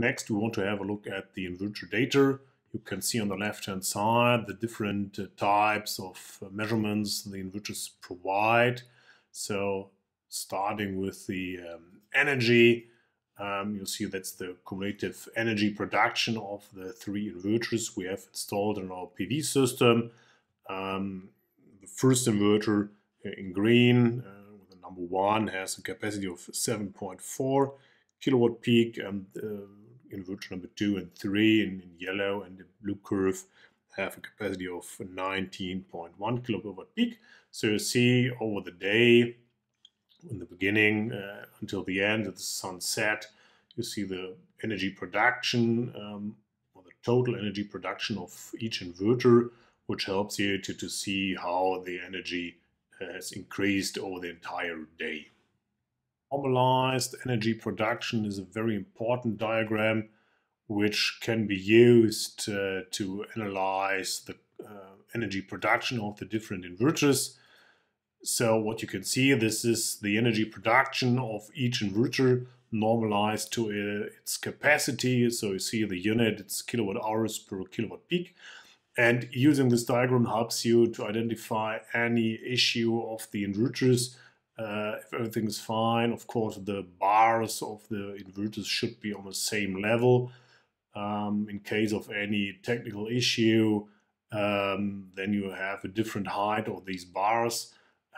Next, we want to have a look at the inverter data. You can see on the left-hand side the different uh, types of uh, measurements the inverters provide. So starting with the um, energy, um, you see that's the cumulative energy production of the three inverters we have installed in our PV system. Um, the first inverter in green, uh, the number one, has a capacity of 7.4 kilowatt peak, and uh, inverter number two and three in, in, yellow and the blue curve have a capacity of 19.1 kilowatt peak. So you see over the day, in the beginning uh, until the end of the sunset, you see the energy production um, or the total energy production of each inverter, which helps you to, to see how the energy has increased over the entire day. Normalized energy production is a very important diagram which can be used uh, to analyze the uh, energy production of the different inverters. So what you can see, this is the energy production of each inverter normalized to uh, its capacity. So you see the unit, it's kilowatt hours per kilowatt peak. And using this diagram helps you to identify any issue of the inverters. Uh, if everything is fine, of course, the bars of the inverters should be on the same level. Um, in case of any technical issue, um, then you have a different height of these bars.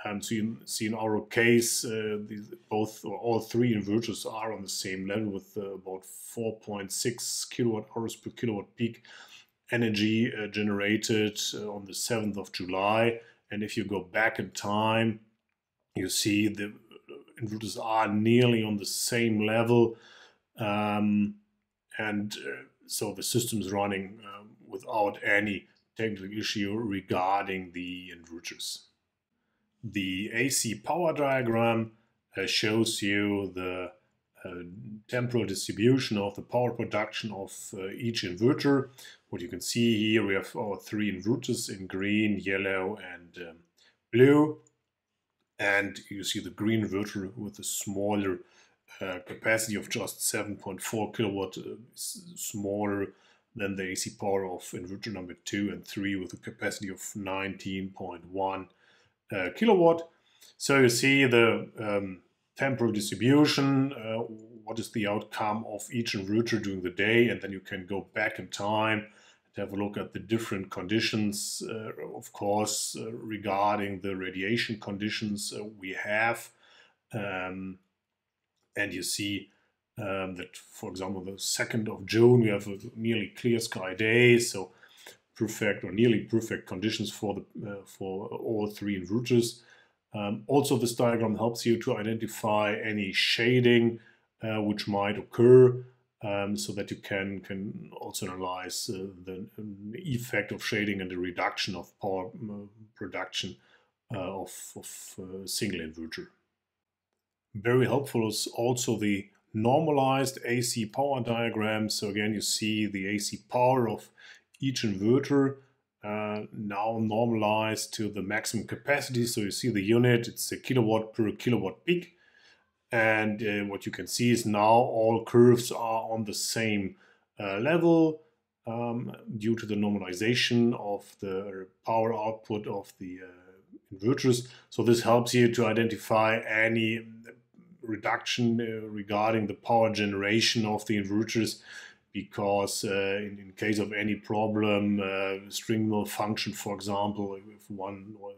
Um, so you see in our case, uh, both or all three inverters are on the same level with uh, about 4.6 kilowatt hours per kilowatt peak energy uh, generated uh, on the 7th of July. And if you go back in time, you see the inverters are nearly on the same level. Um, and uh, so the system is running um, without any technical issue regarding the inverters. The AC power diagram uh, shows you the uh, temporal distribution of the power production of uh, each inverter. What you can see here, we have our three inverters in green, yellow, and um, blue. And you see the green inverter with a smaller uh, capacity of just 7.4 kilowatt, uh, smaller than the AC power of inverter number 2 and 3 with a capacity of 19.1 uh, kilowatt. So you see the um, temporal distribution, uh, what is the outcome of each inverter during the day, and then you can go back in time to have a look at the different conditions, uh, of course, uh, regarding the radiation conditions we have. Um, and you see um, that, for example, the 2nd of June, we have a nearly clear sky day, so perfect or nearly perfect conditions for the uh, for all three inverters. Um, also, this diagram helps you to identify any shading uh, which might occur, um, so that you can can also analyze uh, the, um, effect of shading and the reduction of power uh, production uh, of, of uh, single inverter. Very helpful is also the normalized AC power diagram. So again, you see the AC power of each inverter uh, now normalized to the maximum capacity. So you see the unit, it's a kilowatt per kilowatt peak. And uh, what you can see is now all curves are on the same uh, level um, due to the normalization of the power output of the uh, inverters. So this helps you to identify any reduction uh, regarding the power generation of the inverters because uh, in, in, case of any problem, uh, string malfunction, for example, if one or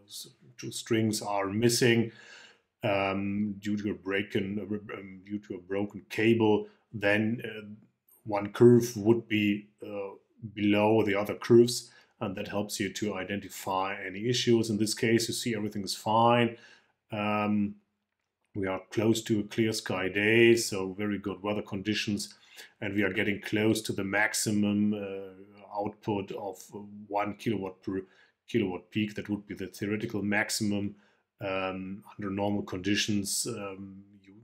two strings are missing um, due to a broken um, due to a broken cable, then uh, one curve would be uh, below the other curves, and that helps you to identify any issues. In this case, you see everything is fine. Um, we are close to a clear sky day, so very good weather conditions, and we are getting close to the maximum uh, output of one kilowatt per kilowatt peak. That would be the theoretical maximum. Um, under normal conditions, um, you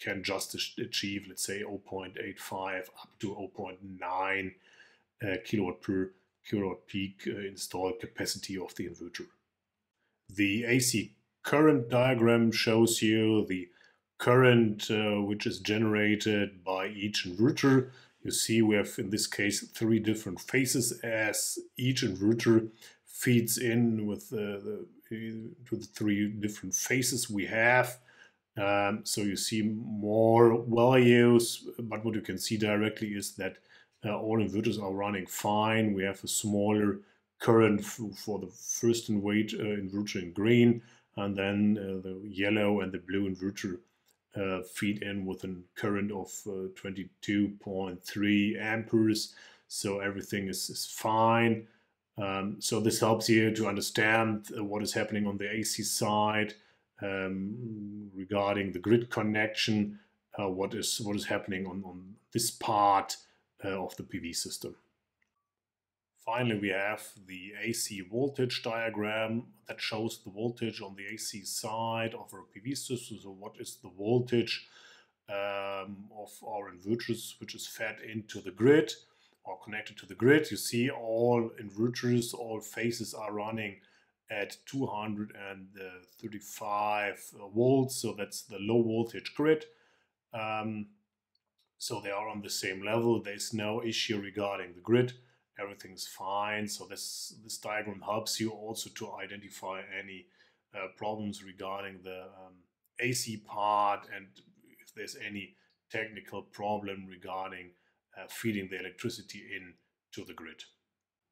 can just achieve, let's say, 0.85 up to 0.9 uh, kilowatt per kilowatt peak uh, installed capacity of the inverter. The AC current diagram shows you the current uh, which is generated by each inverter. You see we have in this case three different phases as each inverter feeds in with the, to the three different phases we have. Um, so you see more values, but what you can see directly is that uh, all inverters are running fine. We have a smaller current for the first in weight uh, inverter in green, and then uh, the yellow and the blue inverter uh, feed in with a current of uh, 22.3 amperes. So everything is, is fine. Um, so this helps you to understand uh, what is happening on the AC side um, regarding the grid connection, uh, what is what is happening on, on this part uh, of the PV system. Finally, we have the AC voltage diagram that shows the voltage on the AC side of our PV system. So what is the voltage um, of our inverters which is fed into the grid or connected to the grid. You see all inverters, all phases are running at 235 volts. So that's the low voltage grid. Um, so they are on the same level. There's no issue regarding the grid everything's fine. So this, this diagram helps you also to identify any uh, problems regarding the um, AC part and if there's any technical problem regarding uh, feeding the electricity in to the grid.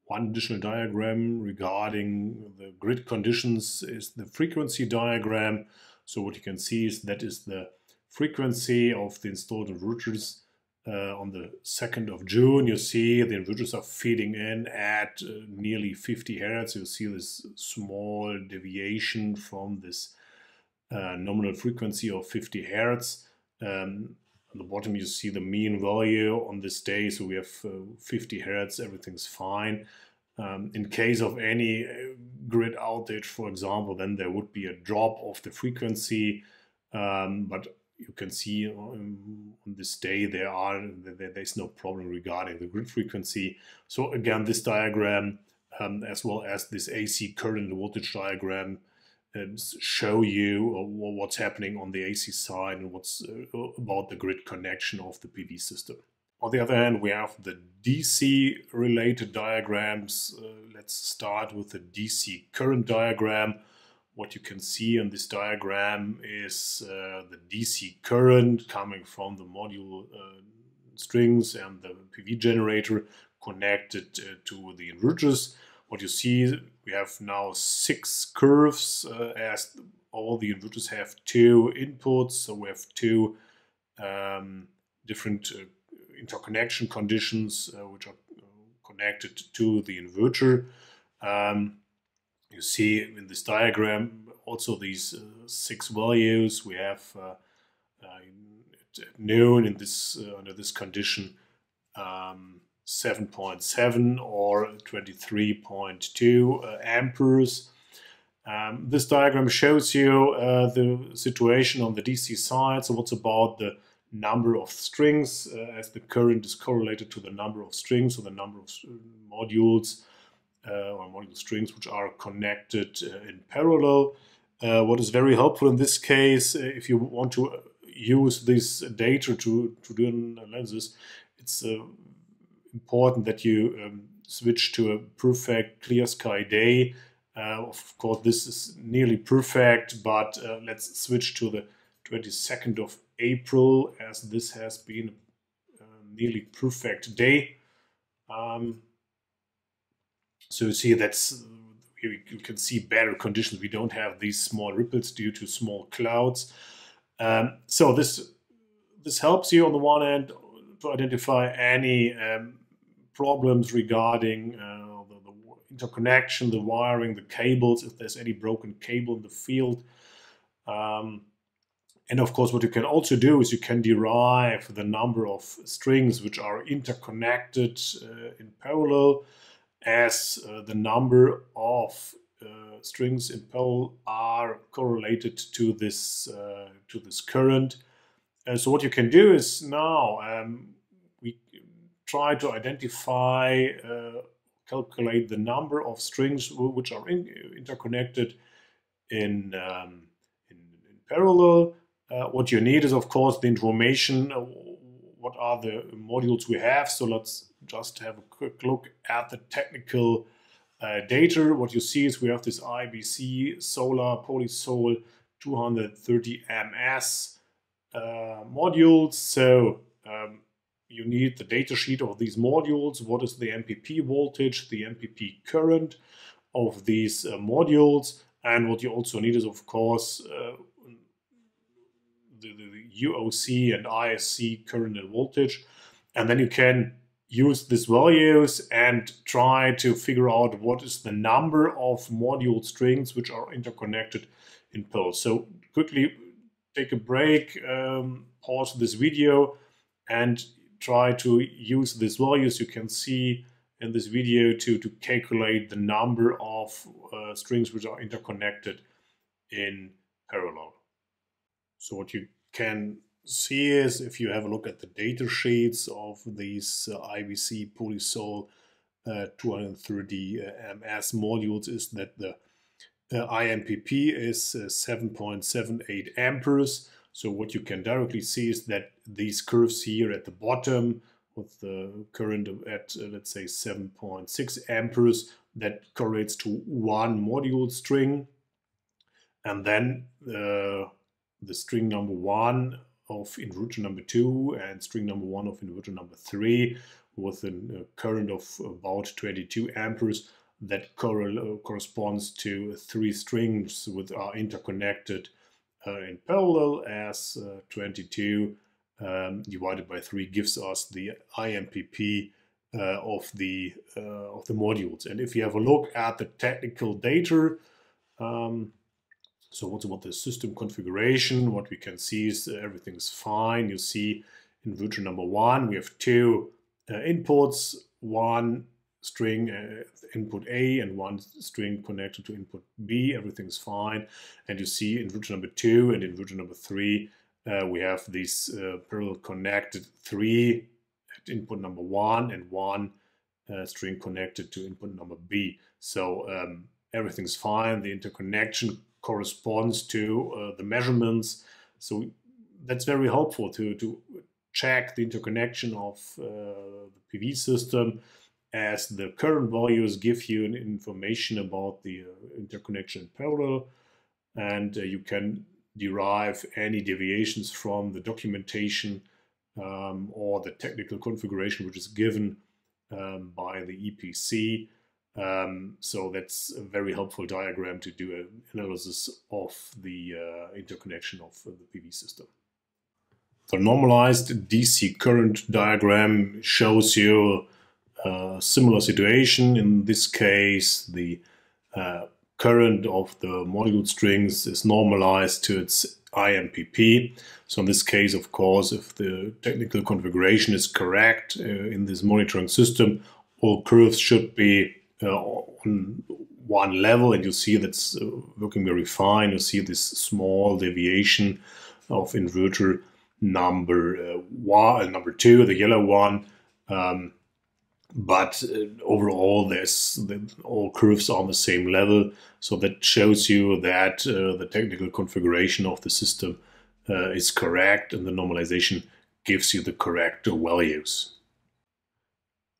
One additional diagram regarding the grid conditions is the frequency diagram. So what you can see is that is the frequency of the installed inverters uh, on the 2nd of June, you see the inverters are feeding in at uh, nearly 50 hertz. You see this small deviation from this uh, nominal frequency of 50 hertz. Um, on the bottom, you see the mean value on this day. So we have uh, 50 hertz, everything's fine. Um, in case of any uh, grid outage, for example, then there would be a drop of the frequency. Um, but you can see on, on this day there are there, there's no problem regarding the grid frequency. So again, this diagram um, as well as this AC current voltage diagram um, show you uh, what's happening on the AC side and what's uh, about the grid connection of the PV system. On the other hand, we have the DC related diagrams. Uh, let's start with the DC current diagram what you can see on this diagram is uh, the DC current coming from the module uh, strings and the PV generator connected uh, to the inverters. What you see, we have now six curves uh, as all the inverters have two inputs, so we have two um, different uh, interconnection conditions uh, which are connected to the inverter. Um, you see in this diagram also these uh, six values we have uh, uh, at noon in this under this condition um, 7.7 or 23.2 uh, amperes. Um, this diagram shows you uh, the situation on the DC side. So what's about the number of strings uh, as the current is correlated to the number of strings or the number of modules uh, or module strings which are connected uh, in parallel. Uh, what is very helpful in this case, if you want to use this data to, to do an analysis, it's important that you um, switch to a perfect clear sky day. Uh, of course, this is nearly perfect, but uh, let's switch to the 22nd of April as this has been a nearly perfect day. Um, so you see that's you can see better conditions. We don't have these small ripples due to small clouds. Um, so this this helps you on the one hand to identify any um, problems regarding uh, the, the, interconnection, the wiring, the cables, if there's any broken cable in the field. Um, and of course, what you can also do is you can derive the number of strings which are interconnected uh, in parallel as uh, the number of uh, strings in parallel are correlated to this uh, to this current. so what you can do is now um, try to identify, uh, calculate the number of strings which are in, interconnected in, um, in, in parallel. Uh, what you need is, of course, the information what are the modules we have. So let's just have a quick look at the technical uh, data. What you see is we have this IBC Solar Polysol 230 MS uh, modules. So um, you need the data sheet of these modules. What is the MPP voltage, the MPP current of these uh, modules? And what you also need is, of course, uh, the, the, UOC and ISC current and voltage. And then you can use these values and try to figure out what is the number of module strings which are interconnected in parallel. So quickly take a break, um, pause this video and try to use these values you can see in this video to, to calculate the number of uh, strings which are interconnected in parallel. So what you can see is if you have a look at the data sheets of these uh, IBC Polysol uh, 230 uh, MS modules is that the uh, IMPP is uh, 7.78 amperes. So what you can directly see is that these curves here at the bottom with the current at uh, let's say 7.6 amperes that correlates to one module string. And then uh, the string number one of inverter number two and string number one of inverter number three with a current of about 22 amperes that uh, corresponds to three strings which are interconnected uh, in parallel as uh, 22 um, divided by 3 gives us the IMPP uh, of the uh, of the modules. And if you have a look at the technical data, um, so what's about the system configuration? What we can see is everything is fine. You see in inverter number one, we have two uh, inputs, one string uh, input A and one string connected to input B. Everything's fine. And you see in inverter number two and in inverter number three, uh, we have these uh, parallel connected three at input number one and one uh, string connected to input number B. So um, everything's fine. The interconnection corresponds to uh, the measurements. So that's very helpful to, to check the interconnection of uh, the PV system as the current values give you information about the uh, interconnection in parallel and uh, you can derive any deviations from the documentation um, or the technical configuration which is given um, by the EPC. Um, so that's a very helpful diagram to do an analysis of the uh, interconnection of uh, the PV system. The normalized DC current diagram shows you similar situation. In this case, the uh, current of the module strings is normalized to its IMPP. So in this case, of course, if the technical configuration is correct uh, in this monitoring system, all curves should be uh, on one level and you see that's uh, working very fine. You see this small deviation of inverter number uh, one, number two, the yellow one. Um, but uh, overall there's the, all curves are on the same level so that shows you that uh, the technical configuration of the system uh, is correct and the normalization gives you the correct values.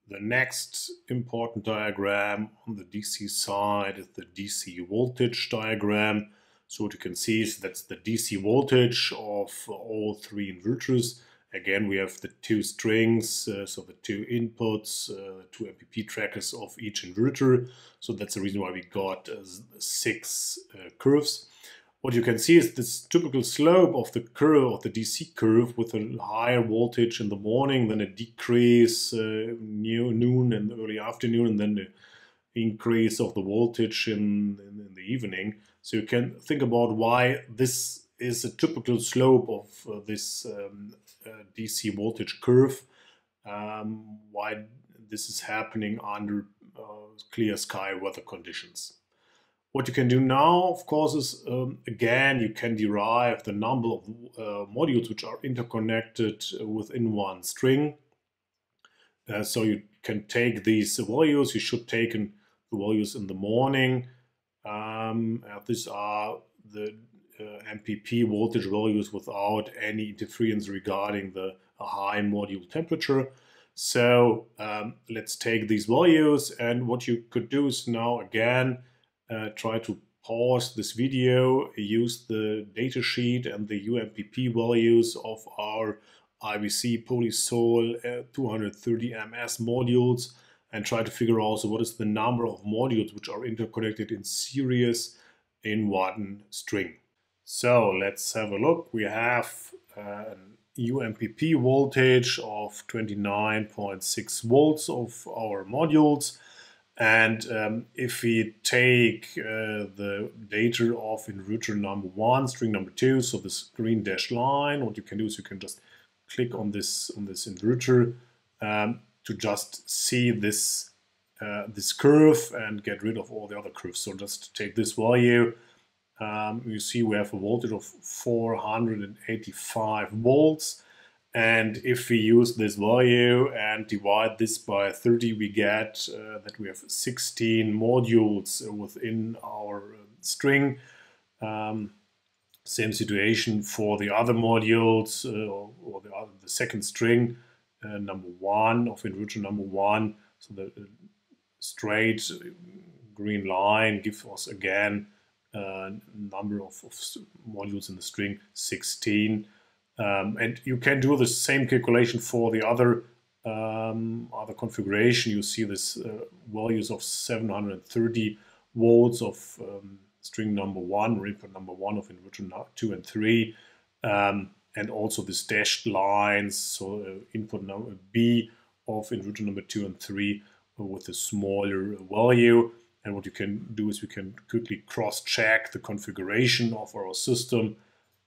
The next important diagram on the DC side is the DC voltage diagram. So what you can see is that's the DC voltage of all three inverters Again, we have the two strings, uh, so the two inputs, uh, two MPP trackers of each inverter. So that's the reason why we got uh, six uh, curves. What you can see is this typical slope of the curve, of the DC curve, with a higher voltage in the morning, then a decrease uh, near noon and early afternoon, and then the increase of the voltage in, in, in the evening. So you can think about why this is a typical slope of uh, this um, uh, DC voltage curve. Um, why this is happening under uh, clear sky weather conditions. What you can do now, of course, is um, again, you can derive the number of uh, modules which are interconnected within one string. Uh, so you can take these values, you should take in the values in the morning. Um, these are the MPP voltage values without any interference regarding the high module temperature. So um, let's take these values and what you could do is now again uh, try to pause this video, use the datasheet and the UMPP values of our IBC Polysol uh, 230 MS modules and try to figure out also what is the number of modules which are interconnected in series in one string. So let's have a look. We have uh, an UMPP voltage of 29.6 volts of our modules. And um, if we take uh, the data of inverter number one, string number two, so this green dashed line, what you can do is you can just click on this on this inverter um, to just see this uh, this curve and get rid of all the other curves. So just take this value. Um, you see we have a voltage of 485 volts and if we use this value and divide this by 30, we get uh, that we have 16 modules within our uh, string. Um, same situation for the other modules uh, or, the, other, the second string, uh, number one of inverter number one. So the uh, straight green line gives us again uh, number of, of modules in the string 16. Um, and you can do the same calculation for the other um, other configuration. You see this uh, values of 730 volts of um, string number one or input number one of inverter two and three, um, and also this dashed lines. So uh, input number B of inverter number two and three with a smaller value. And what you can do is we can quickly cross-check the configuration of our system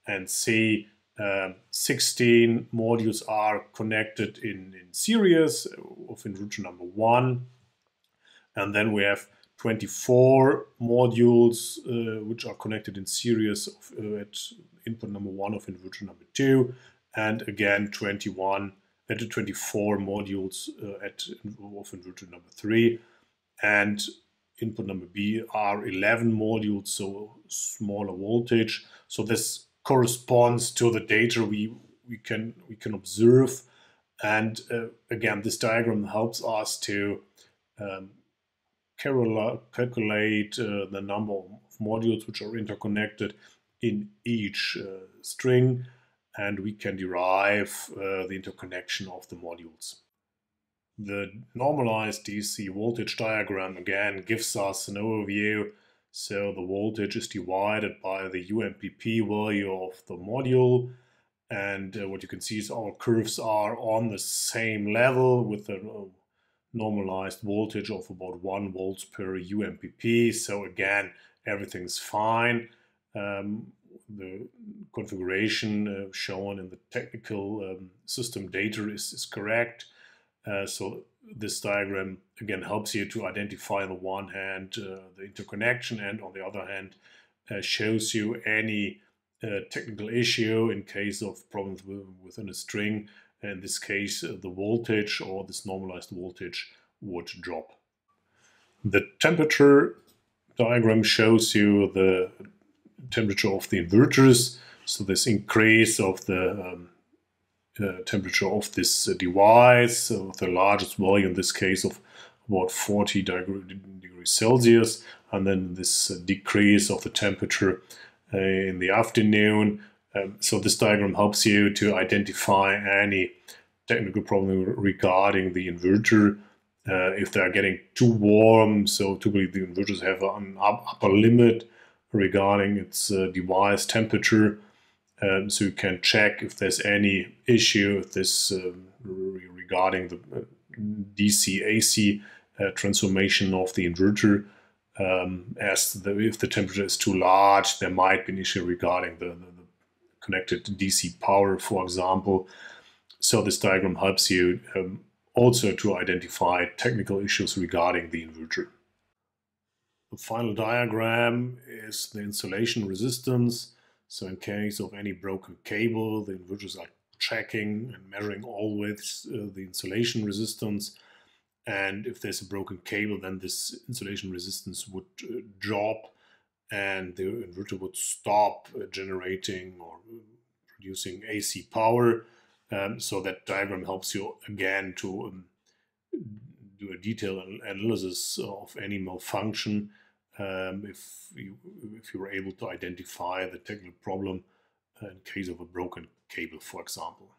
and see um, 16 modules are connected in, in series of inverter number one. And then we have 24 modules uh, which are connected in series of, uh, at input number one of inverter number two. And again, 21 at uh, 24 modules uh, at of inverter number three. And input number B are 11 modules, so smaller voltage. So this corresponds to the data we we can we can observe. And uh, again, this diagram helps us to um, calculate uh, the number of modules which are interconnected in each uh, string, and we can derive uh, the interconnection of the modules. The normalized DC voltage diagram again gives us an overview so the voltage is divided by the UMPP value of the module. And uh, what you can see is our curves are on the same level with a uh, normalized voltage of about 1 volts per UMPP. So again, everything's fine. Um, the configuration uh, shown in the technical um, system data is, is correct. Uh, so this diagram again helps you to identify on the one hand uh, the interconnection and on the other hand uh, shows you any uh, technical issue in case of problems within a string. In this case, uh, the voltage or this normalized voltage would drop. The temperature diagram shows you the temperature of the inverters. So this increase of the um, uh, temperature of this uh, device, the largest value in this case of about 40 degrees Celsius, and then this uh, decrease of the temperature in the afternoon. Um, so this diagram helps you to identify any technical problem regarding the inverter. Uh, if they are getting too warm, so typically the inverters have an upper limit regarding its uh, device temperature. Um, so you can check if there's any issue this um, regarding the uh, DC AC uh, transformation of the inverter. Um, as the, if the temperature is too large, there might be an issue regarding the, the, the, connected DC power, for example. So this diagram helps you um, also to identify technical issues regarding the inverter. The final diagram is the insulation resistance. So in case of any broken cable, the inverters are checking and measuring always uh, the insulation resistance. And if there's a broken cable, then this insulation resistance would uh, drop and the inverter would stop uh, generating or uh, producing AC power. Um, so that diagram helps you again to um, do a detailed analysis of any malfunction um, if you if you were able to identify the technical problem in case of a broken cable, for example.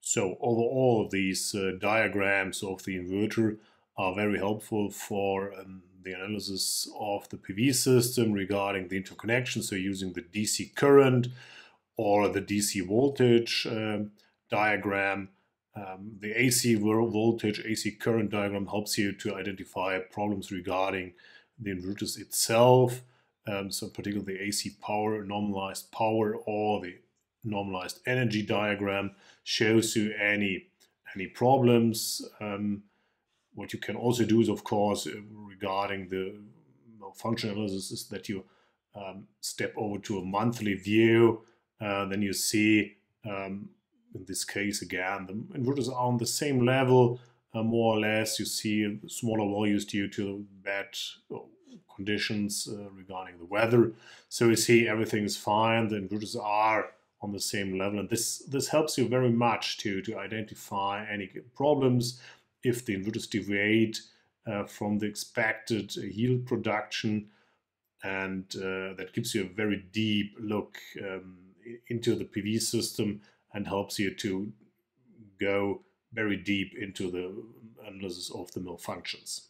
So overall, these uh, diagrams of the inverter are very helpful for um, the analysis of the PV system regarding the interconnection. So using the DC current or the DC voltage um, diagram. Um, the AC voltage, AC current diagram helps you to identify problems regarding the inverters itself. Um, so particularly the AC power, normalized power, or the normalized energy diagram shows you any any problems. Um, what you can also do is, of course, uh, regarding the function analysis, is that you um, step over to a monthly view. Uh, then you see, um, in this case again, the inverters are on the same level, uh, more or less. You see smaller values due to bad uh, conditions uh, regarding the weather. So you see everything is fine. The inverters are on the same level. And this, this helps you very much to, to identify any problems if the inverters deviate uh, from the expected yield production. And uh, that gives you a very deep look um, into the PV system and helps you to go very deep into the analysis of the malfunctions.